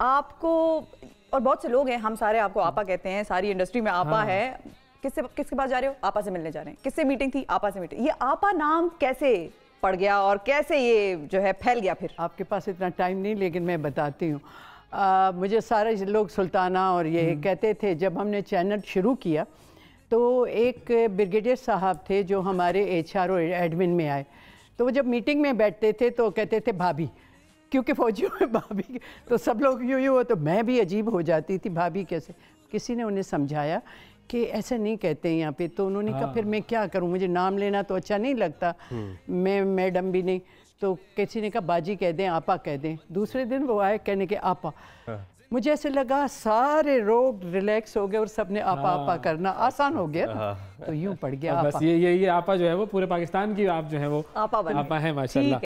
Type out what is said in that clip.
आपको और बहुत से लोग हैं हम सारे आपको आपा कहते हैं सारी इंडस्ट्री में आपा हाँ। है। किससे किसके पास जा रहे हो? आपा से मिलने जा रहे हैं। किससे मीटिंग थी? आपा से मीटिंग ये आपा नाम कैसे पड़ गया और कैसे ये जो है फैल गया फिर? आपके पास इतना टाइम नहीं लेकिन मैं बताती हूँ। मुझे सारे लोग सुल्ताना और ये कहते थे जब हमने चैनल शुरू किया तो एक ब्रिगेडियर साहब थे जो हमारे एच आर और एडमिन में आए। तो वो जब मीटिंग में बैठते थे तो कहते थे भाभी क्योंकि फौजियों में भाभी तो सब लोग यूँ यूँ हो तो मैं भी अजीब हो जाती थी भाभी कैसे। किसी ने उन्हें समझाया कि ऐसे नहीं कहते हैं यहाँ पे तो उन्होंने कहा फिर मैं क्या करूँ? मुझे नाम लेना तो अच्छा नहीं लगता। मैं मैडम भी नहीं। तो किसी ने कहा बाजी कह दें आपा कह दें। दूसरे दिन वो आए कहने के आपा। मुझे ऐसे लगा सारे रोग रिलैक्स हो गए और सबने आपा आपा करना आसान हो गया। तो यूँ पड़ गया बस ये ये ये आपा जो है वो पूरे पाकिस्तान की आप जो है वो आपा आपा है माशाल्लाह।